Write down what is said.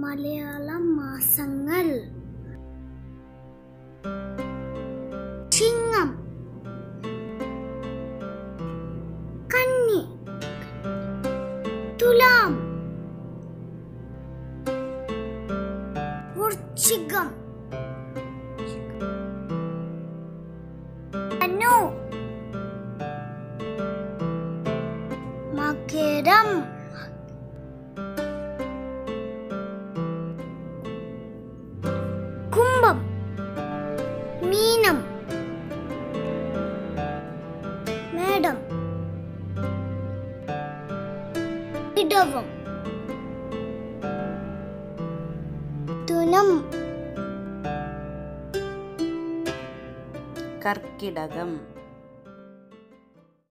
മലയാളം മാസങ്ങൾ. ചിങ്ങം. കന്നി. തുലാം. വൃശ്ചികം. മകരം. ഇടവം തുനം കർക്കിടകം.